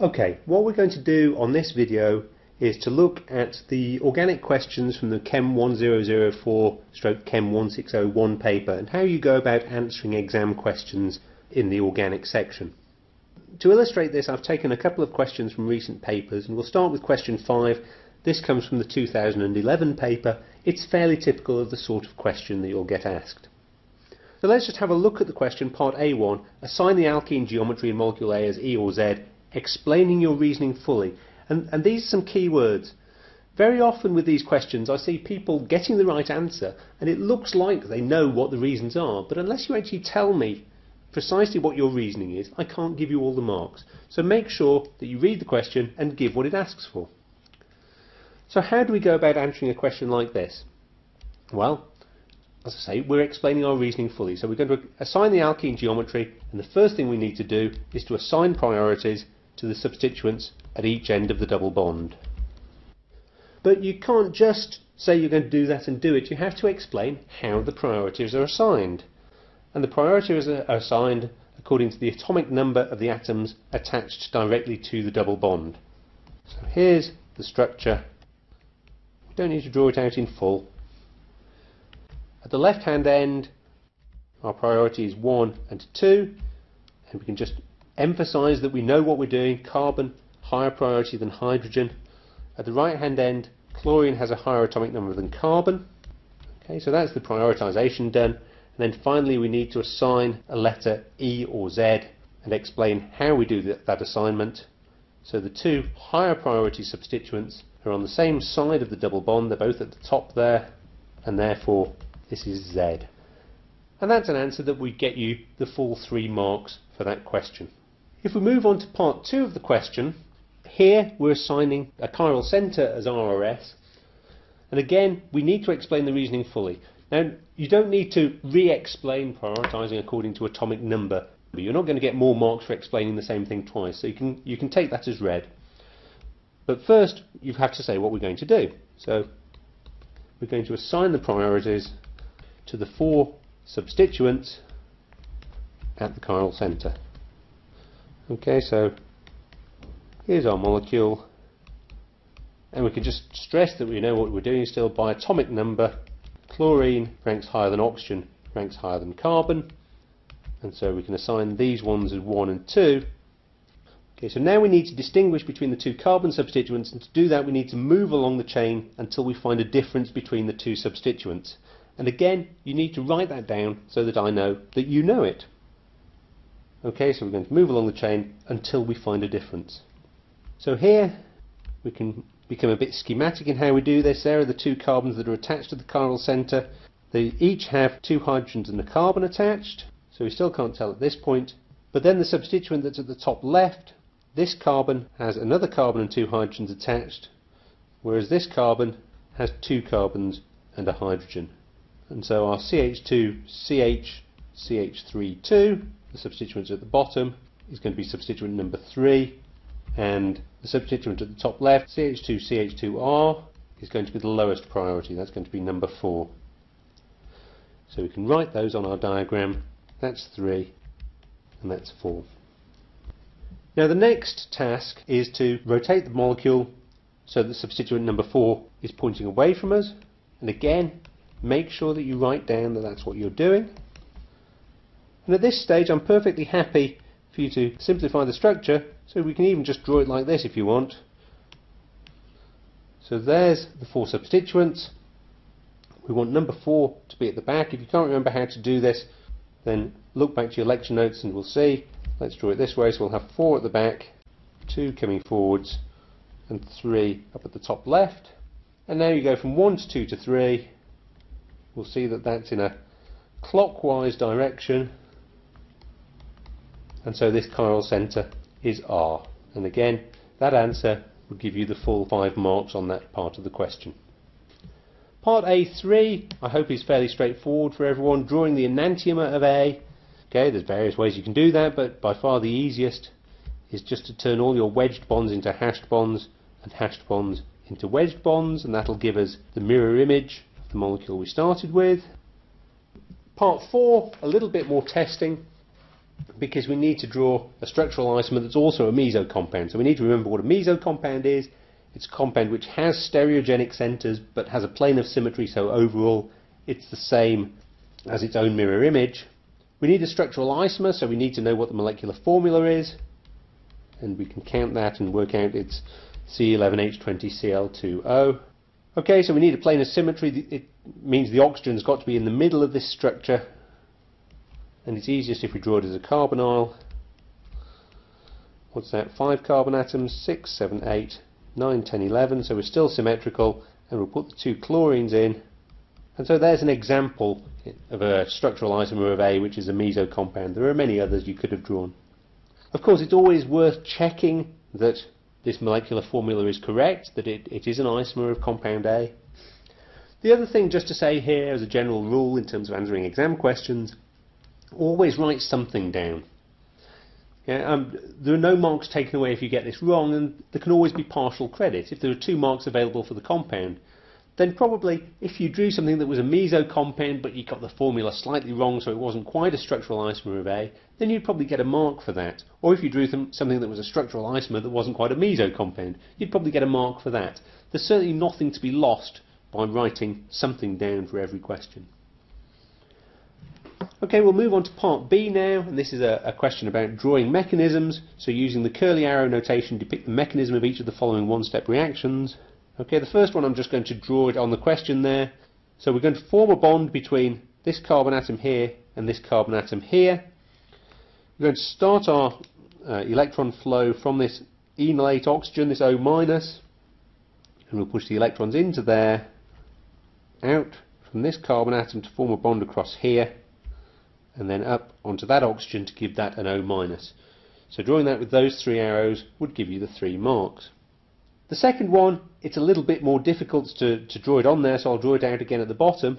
Okay, what we're going to do on this video is to look at the organic questions from the Chem 1004 stroke Chem 1601 paper and how you go about answering exam questions in the organic section. To illustrate this I've taken a couple of questions from recent papers and we'll start with question 5. This comes from the 2011 paper. It's fairly typical of the sort of question that you'll get asked. So let's just have a look at the question, part A1. Assign the alkene geometry in molecule A as E or Z, explaining your reasoning fully. And, and these are some key words. Very often with these questions I see people getting the right answer and it looks like they know what the reasons are, but unless you actually tell me precisely what your reasoning is, I can't give you all the marks. So make sure that you read the question and give what it asks for. So how do we go about answering a question like this? Well, as I say, we're explaining our reasoning fully. So we're going to assign the alkene geometry, and the first thing we need to do is to assign priorities to the substituents at each end of the double bond. But you can't just say you're going to do that and do it. You have to explain how the priorities are assigned. And the priorities are assigned according to the atomic number of the atoms attached directly to the double bond. So here's the structure. We don't need to draw it out in full. At the left hand end, our priority is 1 and 2, and we can just emphasize that we know what we're doing. Carbon, higher priority than hydrogen. At the right hand end, chlorine has a higher atomic number than carbon. Okay, so that's the prioritization done. And then finally we need to assign a letter E or Z and explain how we do that assignment. So the two higher priority substituents are on the same side of the double bond, they're both at the top there, and therefore this is Z. And that's an answer that would get you the full three marks for that question. If we move on to part two of the question, here we're assigning a chiral centre as R or S. And again, we need to explain the reasoning fully. Now, you don't need to re-explain prioritising according to atomic number. But you're not going to get more marks for explaining the same thing twice, so you can, you can take that as read. But first, you have to say what we're going to do. So, we're going to assign the priorities to the four substituents at the chiral centre. Okay, so here's our molecule, and we can just stress that we know what we're doing still by atomic number. Chlorine ranks higher than oxygen, ranks higher than carbon, and so we can assign these ones as 1 and 2. Okay, so now we need to distinguish between the two carbon substituents, and to do that we need to move along the chain until we find a difference between the two substituents. And again, you need to write that down so that I know that you know it. Okay, so we're going to move along the chain until we find a difference. So here we can become a bit schematic in how we do this. There are the two carbons that are attached to the chiral centre. They each have two hydrogens and a carbon attached, so we still can't tell at this point. But then the substituent that's at the top left, this carbon has another carbon and two hydrogens attached, whereas this carbon has two carbons and a hydrogen. And so our CH2, CH, CH3, 2, the substituent at the bottom, is going to be substituent number 3, and the substituent at the top left, CH2, CH2R, is going to be the lowest priority, that's going to be number 4. So we can write those on our diagram, that's 3, and that's 4. Now the next task is to rotate the molecule so that substituent number 4 is pointing away from us, and again Make sure that you write down that that's what you're doing. And at this stage I'm perfectly happy for you to simplify the structure so we can even just draw it like this if you want. So there's the four substituents. We want number four to be at the back. If you can't remember how to do this then look back to your lecture notes and we'll see. Let's draw it this way so we'll have four at the back, two coming forwards and three up at the top left. And now you go from 1 to 2 to 3 we'll see that that's in a clockwise direction and so this chiral centre is R and again that answer would give you the full five marks on that part of the question. Part A3 I hope is fairly straightforward for everyone drawing the enantiomer of A okay there's various ways you can do that but by far the easiest is just to turn all your wedged bonds into hashed bonds and hashed bonds into wedged bonds and that'll give us the mirror image of the molecule we started with. Part 4, a little bit more testing. Because we need to draw a structural isomer that's also a meso compound. So we need to remember what a meso compound is. It's a compound which has stereogenic centers but has a plane of symmetry, so overall it's the same as its own mirror image. We need a structural isomer, so we need to know what the molecular formula is, and we can count that and work out its C11H20Cl2O. Okay, so we need a plane of symmetry. It means the oxygen's got to be in the middle of this structure, and it's easiest if we draw it as a carbonyl. What's that? Five carbon atoms, six, seven, eight, nine, ten, eleven. So we're still symmetrical, and we'll put the two chlorines in. And so there's an example of a structural isomer of A, which is a meso compound. There are many others you could have drawn. Of course, it's always worth checking that this molecular formula is correct, that it, it is an isomer of compound A. The other thing just to say here as a general rule in terms of answering exam questions, always write something down. Yeah, um, there are no marks taken away if you get this wrong, and there can always be partial credit. If there are two marks available for the compound, then probably if you drew something that was a meso compound but you got the formula slightly wrong so it wasn't quite a structural isomer of A, then you'd probably get a mark for that. Or if you drew something that was a structural isomer that wasn't quite a meso compound, you'd probably get a mark for that. There's certainly nothing to be lost by writing something down for every question. Okay, we'll move on to part B now, and this is a, a, question about drawing mechanisms. So using the curly arrow notation, depict the mechanism of each of the following one-step reactions. Okay, the first one I'm just going to draw it on the question there. So we're going to form a bond between this carbon atom here and this carbon atom here. We're going to start our uh, electron flow from this enolate oxygen, this O minus, and we'll push the electrons into there, out from this carbon atom to form a bond across here, and then up onto that oxygen to give that an O minus. So drawing that with those three arrows would give you the three marks. The second one, it's a little bit more difficult to, to draw it on there, so I'll draw it out again at the bottom.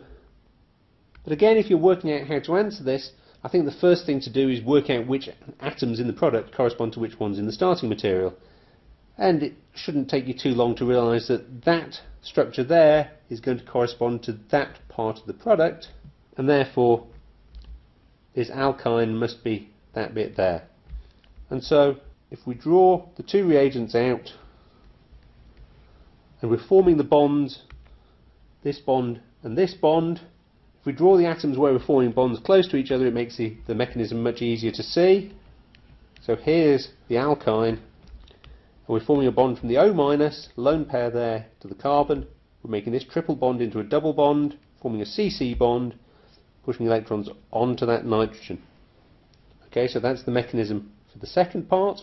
But again, if you're working out how to answer this, I think the first thing to do is work out which atoms in the product correspond to which ones in the starting material. And it shouldn't take you too long to realise that that structure there is going to correspond to that part of the product, and therefore this alkyne must be that bit there. And so if we draw the two reagents out and we're forming the bonds, this bond and this bond. If we draw the atoms where we're forming bonds close to each other, it makes the, the mechanism much easier to see. So here's the alkyne, and we're forming a bond from the O minus, lone pair there, to the carbon. We're making this triple bond into a double bond, forming a CC bond, pushing electrons onto that nitrogen. Okay, so that's the mechanism for the second part.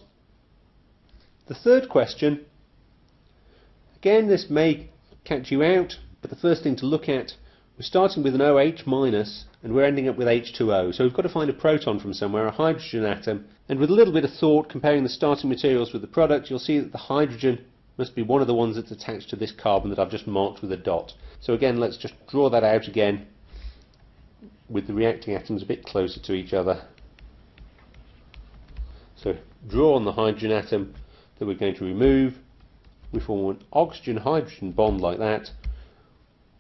The third question Again, this may catch you out, but the first thing to look at, we're starting with an OH minus, and we're ending up with H2O. So we've got to find a proton from somewhere, a hydrogen atom, and with a little bit of thought, comparing the starting materials with the product, you'll see that the hydrogen must be one of the ones that's attached to this carbon that I've just marked with a dot. So again, let's just draw that out again with the reacting atoms a bit closer to each other. So draw on the hydrogen atom that we're going to remove we form an oxygen-hydrogen bond like that.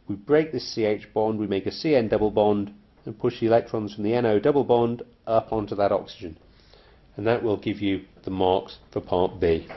We break this CH bond, we make a CN double bond and push the electrons from the NO double bond up onto that oxygen. And that will give you the marks for part B.